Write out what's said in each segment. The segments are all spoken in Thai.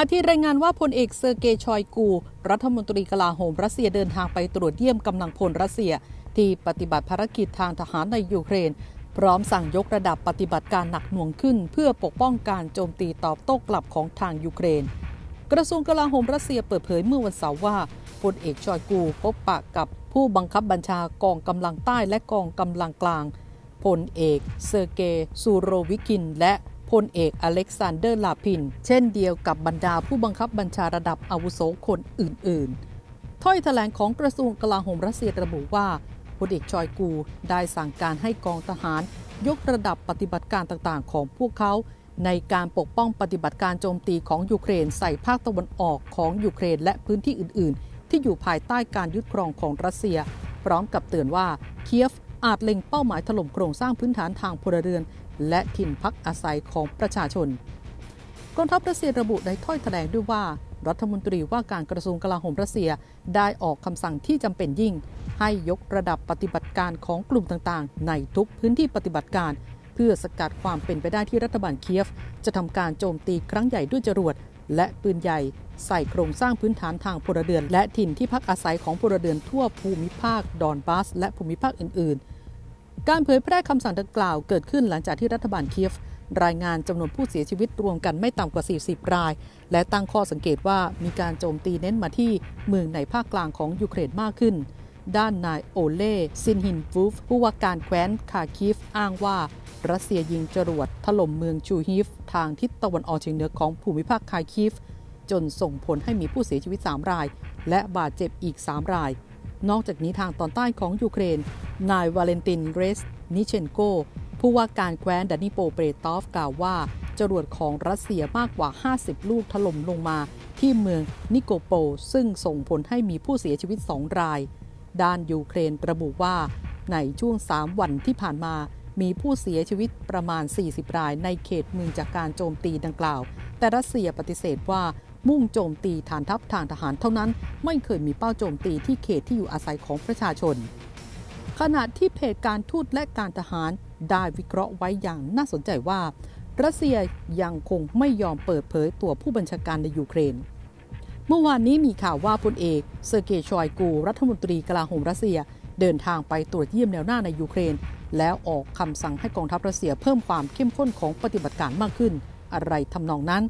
RT รายงานว่าพลเอกเซอร์เกย์ชอยกู รัฐมนตรีกลาโหมรัสเซียเดินทางไปตรวจเยี่ยมกำลังพลรัสเซีย ที่ปฏิบัติภารกิจทางทหารในยูเครน พร้อมสั่งยกระดับปฏิบัติการหนักหน่วงขึ้น เพื่อปกป้องการโจมตีตอบโต้กลับของทางยูเครน กระทรวงกลาโหมรัสเซียเปิดเผยเมื่อวันเสาร์ว่าพลเอกชอยกูพบปะกับผู้บังคับบัญชากองกำลังใต้และกองกำลังกลางพลเอกเซอร์เกย์ซูโรวิกิน และ พลเอกอเล็กซานเดอร์ลาพิน เช่นเดียวกับบรรดาผู้บังคับบัญชาระดับอาวุโสคนอื่น ๆ ถ้อยแถลงของกระทรวงกลาโหมรัสเซียระบุว่าพลเอกชอยกูได้สั่งการให้กองทหาร ยกระดับปฏิบัติการต่าง ๆ ของพวกเขา ในการปกป้องปฏิบัติการโจมตีของยูเครนใส่ภาคตะวันออกของยูเครนและพื้นที่อื่น ๆ ที่อยู่ภายใต้การยึดครองของรัสเซีย พร้อมกับเตือนว่าเคียฟอาจเล็งเป้าหมายถล่มโครงสร้างพื้นฐานทางพลเรือน และถิ่นพักอาศัยของประชาชน กองทัพรัสเซียระบุในถ้อยแถลงด้วยว่า รัฐมนตรีว่าการกระทรวงกลาโหมรัสเซียได้ออกคำสั่งที่จำเป็นยิ่ง ให้ยกระดับปฏิบัติการของกลุ่มต่างๆ ในทุกพื้นที่ปฏิบัติการ เพื่อสกัดความเป็นไปได้ที่รัฐบาลเคียฟ จะทำการโจมตีครั้งใหญ่ด้วยจรวดและปืนใหญ่ใส่โครงสร้างพื้นฐานทางพลเรือน และถิ่นที่พักอาศัยของพลเรือนทั่วภูมิภาคดอนบาส และภูมิภาคอื่น ๆ การเผยแพร่คำสั่งดังกล่าวเกิดขึ้นหลังจากที่รัฐบาลเคียฟ รายงานจำนวนผู้เสียชีวิตรวมกันไม่ต่ำกว่า 40 ราย และตั้งข้อสังเกตว่ามีการโจมตีเน้นมาที่เมืองในภาคกลางของยูเครนมากขึ้น ด้านนายโอเล่ซินฮินฟูฟผู้ว่าการแคว้นคาร์คิฟอ้างว่ารัสเซียยิงจรวดถล่มเมืองชูฮิฟ ทางทิศตะวันออกเฉียงเหนือของภูมิภาคคาร์คิฟ จนส่งผลให้มีผู้เสียชีวิต 3 ราย และบาดเจ็บอีก 3 ราย นอกจากนี้ทางตอนใต้ของยูเครน นายวาเลนตินเรส นิเชนโก ผู้ว่าการแคว้นดนิโปรเปตรอฟกล่าวว่า จรวดของรัสเซียมากกว่า 50 ลูกถล่มลงมาที่เมืองนิโกโปล ซึ่งส่งผลให้มีผู้เสียชีวิต 2 ราย ด้านยูเครนระบุว่า ในช่วง 3 วันที่ผ่านมามีผู้เสียชีวิตประมาณ 40 รายในเขตเมืองจากการโจมตีดังกล่าว แต่รัสเซียปฏิเสธว่า มุ่งโจมตีฐานทัพทางทหารเท่านั้น ไม่เคยมีเป้าโจมตีที่เขตที่อยู่อาศัยของประชาชน ขณะที่เพจการทูตและการทหารได้วิเคราะห์ไว้อย่างน่าสนใจว่า รัสเซียยังคงไม่ยอมเปิดเผยตัวผู้บัญชาการในยูเครน เมื่อวานนี้มีข่าวว่าพลเอกเซอร์เกย์ชอยกู รัฐมนตรีกลาโหมรัสเซียเดินทางไปตรวจเยี่ยมแนวหน้าในยูเครน แล้วออกคำสั่งให้กองทัพรัสเซียเพิ่มความเข้มข้นของปฏิบัติการมากขึ้น อะไรทำนองนั้น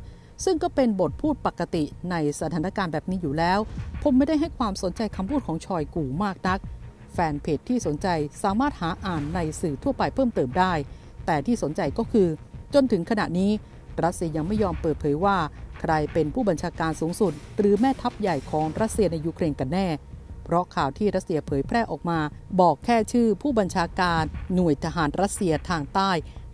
ซึ่งก็เป็นบทพูดปกติในสถานการณ์แบบนี้อยู่แล้ว ผมไม่ได้ให้ความสนใจคำพูดของชอยกูมากนัก แฟนเพจที่สนใจสามารถหาอ่านในสื่อทั่วไปเพิ่มเติมได้ แต่ที่สนใจก็คือ จนถึงขณะนี้ รัสเซียยังไม่ยอมเปิดเผยว่า ใครเป็นผู้บัญชาการสูงสุด หรือแม่ทัพใหญ่ของรัสเซียในยูเครนกันแน่ เพราะข่าวที่รัสเซียเผยแพร่ออกมา บอกแค่ชื่อผู้บัญชาการหน่วยทหารรัสเซียทางใต้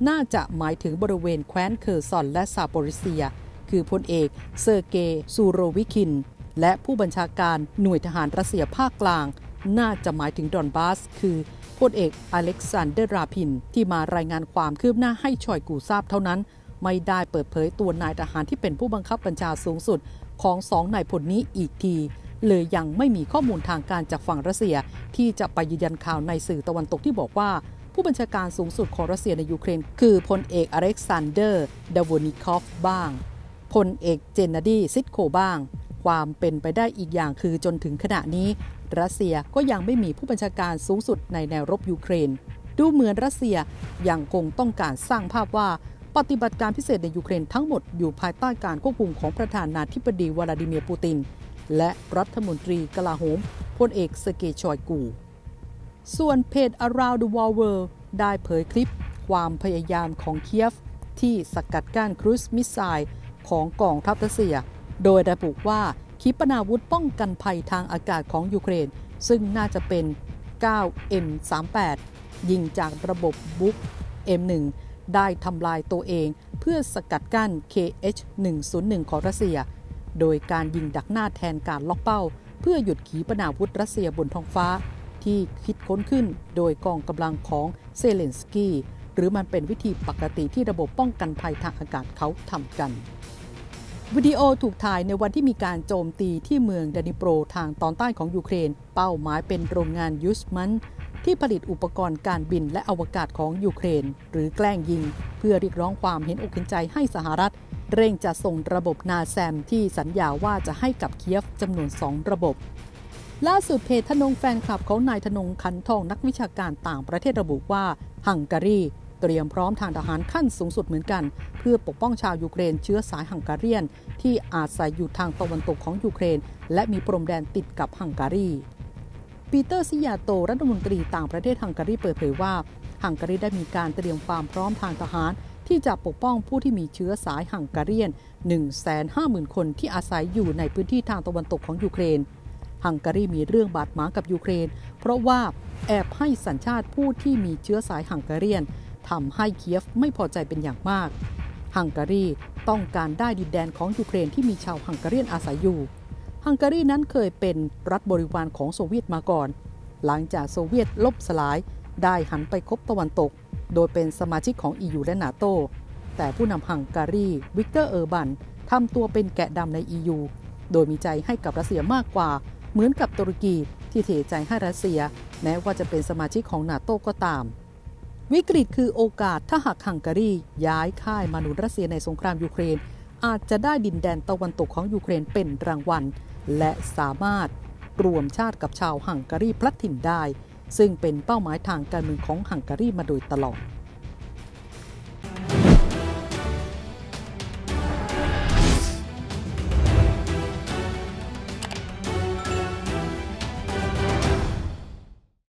น่าจะหมายถึงบริเวณแคว้นเคอร์ซอนและซาโปริซเซีย คือพลเอกเซอร์เกย์ซูโรวิคิน และผู้บัญชาการหน่วยทหารรัสเซียภาคกลาง น่าจะหมายถึงดอนบาส คือพลเอกอเล็กซานเดอร์ลาพิน ที่มารายงานความคืบหน้าให้ชอยกูทราบเท่านั้น ไม่ได้เปิดเผยตัวนายทหารที่เป็นผู้บังคับบัญชาสูงสุดของสองนายพลนี้อีกทีเลยยังไม่มีข้อมูลทางการจากฝั่งรัสเซีย ที่จะไปยืนยันข่าวในสื่อตะวันตกที่บอกว่า ผู้บัญชาการสูงสุดของรัสเซียในยูเครน คือพลเอกอเล็กซานเดอร์ดวอร์นิคอฟบ้าง พลเอกเจนนาดีซิดโกบ้าง ความเป็นไปได้อีกอย่างคือจนถึงขณะนี้ รัสเซียก็ยังไม่มีผู้บัญชาการสูงสุดในแนวรบยูเครน ดูเหมือนรัสเซียยังคงต้องการสร้างภาพว่าปฏิบัติการพิเศษในยูเครนทั้งหมดอยู่ภายใต้การควบคุมของประธานาธิบดีวลาดิเมียร์ปูติน และรัฐมนตรีกลาโหมพลเอกเซอร์เกย์ชอยกู ส่วนเพจ Around the World ได้เผยคลิป ความพยายามของเคียฟ ที่สกัดกั้น cruise missile ของกองทัพรัสเซีย โดยระบุว่าขีปนาวุธป้องกันภัยทางอากาศของยูเครน ซึ่งน่าจะเป็น 9M38 ยิงจากระบบบุก M1 ได้ทำลายตัวเองเพื่อสกัดกั้น KH101 ของรัสเซีย โดยการยิงดักหน้าแทนการล็อกเป้า เพื่อหยุดขีปนาวุธรัสเซียบนท้องฟ้า ที่คิดค้นขึ้นโดยกองกำลังของเซเลนสกี้ หรือมันเป็นวิธีปกติที่ระบบป้องกันภัยทางอากาศเขาทำกัน วิดีโอถูกถ่ายในวันที่มีการโจมตีที่เมืองดนิโปรทางตอนใต้ของยูเครน เป้าหมายเป็นโรงงานยูซมัชที่ผลิตอุปกรณ์การบินและอวกาศของยูเครน หรือแกล้งยิง เพื่อเรียกร้องความเห็นอกเห็นใจให้สหรัฐ เร่งจะส่งระบบ NASAMS ที่สัญญาว่าจะให้กับเคียฟจำนวนสองระบบ ล่าสุดเพจทนงแฟนคลับของนายทนงคันทองนักวิชาการต่างประเทศระบุว่าฮังการี เตรียมพร้อมทางทหารขั้นสูงสุดเหมือนกัน เพื่อปกป้องชาวยูเครนเชื้อสายฮังการีนที่อาศัยอยู่ทางตะวันตกของยูเครน และมีพรมแดนติดกับฮังการีปีเตอร์ซิยาร์โตรัฐมนตรีต่างประเทศฮังการีเปิดเผยว่าฮังการีได้มีการเตรียมความพร้อมทางทหาร ที่จะปกป้องผู้ที่มีเชื้อสายฮังการีน150,000 คนที่อาศัยอยู่ในพื้นที่ทางตะวันตกของยูเครนฮังการีมีเรื่องบาดหมางกับยูเครน เพราะว่าแอบให้สัญชาติผู้ที่มีเชื้อสายฮังการีน ทำให้เคียฟไม่พอใจเป็นอย่างมาก ฮังการีต้องการได้ดินแดนของยูเครนที่มีชาวฮังการีนอาศัยอยู่ ฮังการีนั้นเคยเป็นรัฐบริวารของโซเวียตมาก่อน หลังจากโซเวียตล่มสลายได้หันไปคบตะวันตก โดยเป็นสมาชิกของ EU และนาโต แต่ผู้นำฮังการีวิกเตอร์ออร์บานทำตัวเป็นแกะดำใน EU โดยมีใจให้กับรัสเซียมากกว่า เหมือนกับตุรกีที่เทใจให้รัสเซีย แม้ว่าจะเป็นสมาชิกของนาโตก็ตาม วิกฤตคือโอกาสถ้าหากฮังการีย้ายค่ายมาหนุนรัสเซียในสงครามยูเครน อาจจะได้ดินแดนตะวันตกของยูเครนเป็นรางวัล และสามารถรวมชาติกับชาวฮังการีพลัดถิ่นได้ ซึ่งเป็นเป้าหมายทางการเมืองของฮังการีมาโดยตลอด